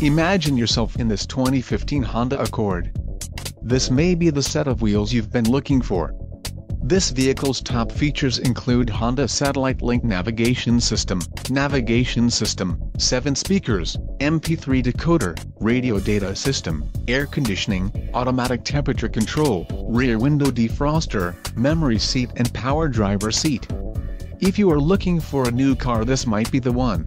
Imagine yourself in this 2015 Honda Accord. This may be the set of wheels you've been looking for. This vehicle's top features include Honda Satellite Link Navigation System, Navigation System, 7 speakers, MP3 decoder, radio data system, air conditioning, automatic temperature control, rear window defroster, memory seat and power driver seat. If you are looking for a new car this might be the one.